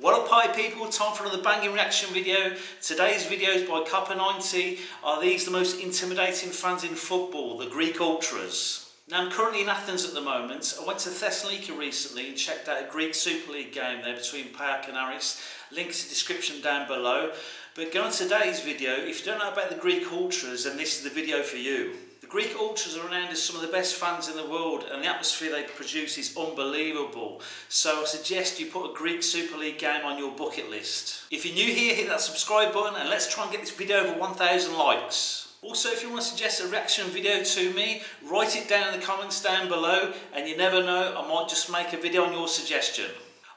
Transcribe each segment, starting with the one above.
What up hi people, time for another banging reaction video. Today's videos by Copa90 are these the most intimidating fans in football, the Greek Ultras. Now I'm currently in Athens at the moment. I went to Thessaloniki recently and checked out a Greek Super League game there between PAOK and Aris. Link to the description down below. But going on today's video, if you don't know about the Greek Ultras then this is the video for you. Greek Ultras are renowned as some of the best fans in the world and the atmosphere they produce is unbelievable. So I suggest you put a Greek Super League game on your bucket list. If you're new here, hit that subscribe button and let's try and get this video over 1,000 likes. Also, if you want to suggest a reaction video to me, write it down in the comments down below and you never know, I might just make a video on your suggestion.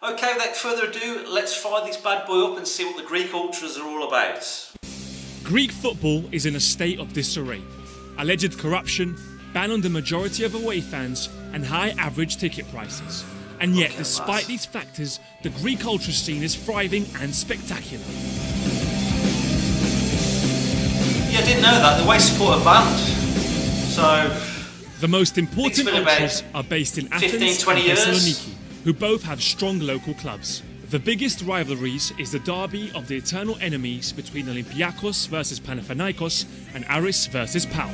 Okay, without further ado, let's fire this bad boy up and see what the Greek Ultras are all about. Greek football is in a state of disarray alleged corruption, ban on the majority of away fans, and high average ticket prices. And yet, despite these factors, the Greek ultra scene is thriving and spectacular. Yeah, I didn't know that. The way support a band. So. The most important ultras are based in 15, Athens and Thessaloniki, who both have strong local clubs. The biggest rivalries is the derby of the eternal enemies between Olympiakos versus Panathinaikos and Aris versus PAOK.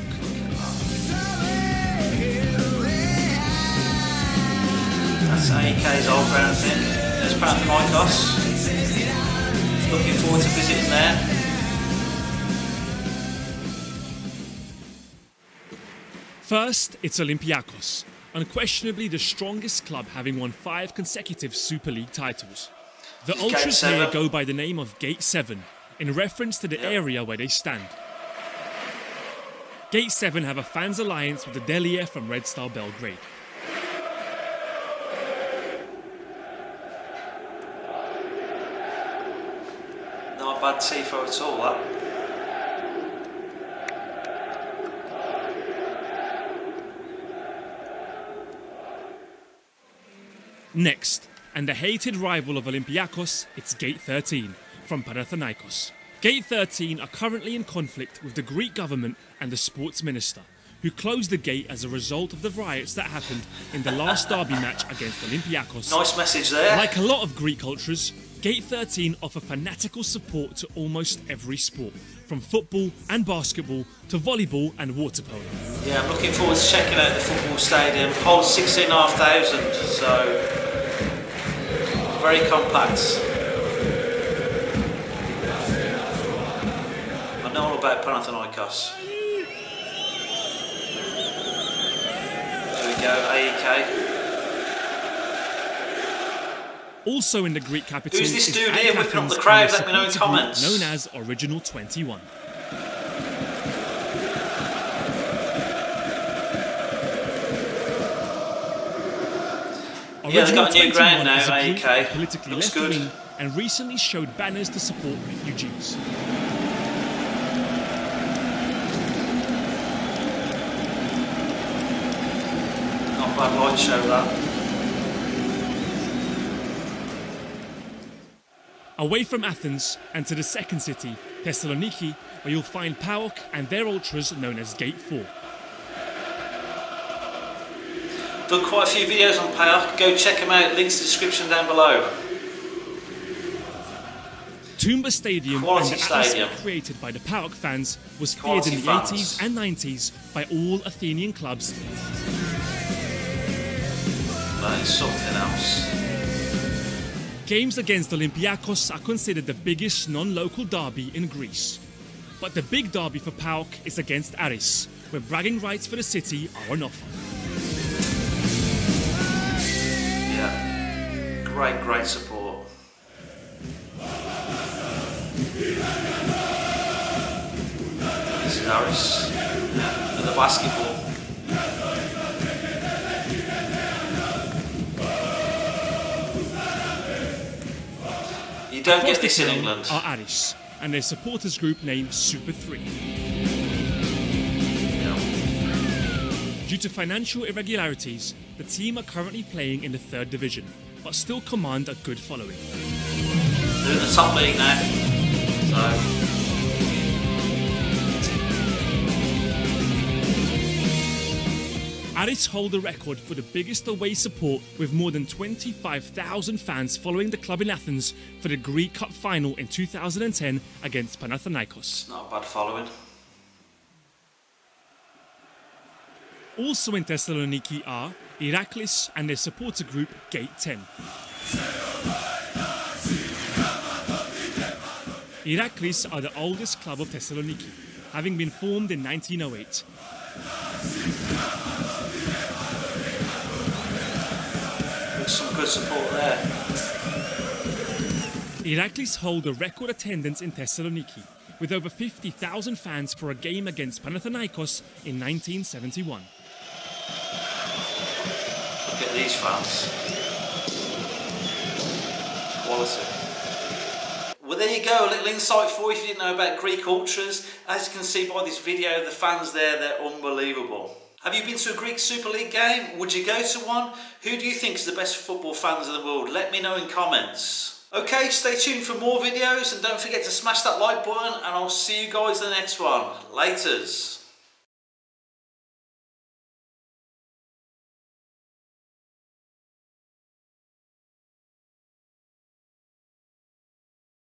That's AEK's old ground. There's Panathinaikos. Looking forward to visiting there. First, it's Olympiakos, unquestionably the strongest club having won five consecutive Super League titles. The Ultras here go by the name of Gate 7, in reference to the yep. area where they stand. Gate 7 have a fans alliance with the Delije from Red Star Belgrade. Not a bad tifo at all, that. Next, and the hated rival of Olympiakos, it's Gate 13 from Panathinaikos. Gate 13 are currently in conflict with the Greek government and the sports minister, who closed the gate as a result of the riots that happened in the last derby match against Olympiakos. Nice message there. Like a lot of Greek cultures, Gate 13 offer fanatical support to almost every sport, from football and basketball to volleyball and water polo. Yeah, I'm looking forward to checking out the football stadium. Holds 16,500, so very compact. I know all about Panathinaikos. There we go, AEK. Also in the Greek capital Who's this dude here whipping up the crowd? Let me know in comments. Known as Original 21. Yeah, they've got a new ground now, AEK. Politically Looks left wing and recently showed banners to support refugees. Not bad light show that. Away from Athens and to the second city, Thessaloniki, where you'll find PAOK and their ultras known as Gate 4. Done quite a few videos on PAOK, go check them out, links in the description down below. Toumba Stadium Quality and the stadium. created by the PAOK fans was feared in the fans. 80s and 90s by all Athenian clubs. That is something else. Games against Olympiakos are considered the biggest non-local derby in Greece. But the big derby for PAOK is against Aris, where bragging rights for the city are on offer. Great, great support. This is the basketball. You don't get this in England. Are Aris and their supporters group named Super 3. Due to financial irregularities, the team are currently playing in the third division, but still command a good following. They're in the top league now, so. Aris hold the record for the biggest away support with more than 25,000 fans following the club in Athens for the Greek Cup final in 2010 against Panathinaikos. Not a bad following. Also in Thessaloniki are Iraklis and their supporter group Gate 10. Iraklis are the oldest club of Thessaloniki, having been formed in 1908. There's some good support there. Iraklis hold a record attendance in Thessaloniki, with over 50,000 fans for a game against Panathinaikos in 1971. Look at these fans. Quality. Well, there you go, a little insight for you if you didn't know about Greek Ultras. As you can see by this video, the fans there, they're unbelievable. Have you been to a Greek Super League game? Would you go to one? Who do you think is the best football fans in the world? Let me know in comments. Okay, stay tuned for more videos and don't forget to smash that like button and I'll see you guys in the next one. Laters.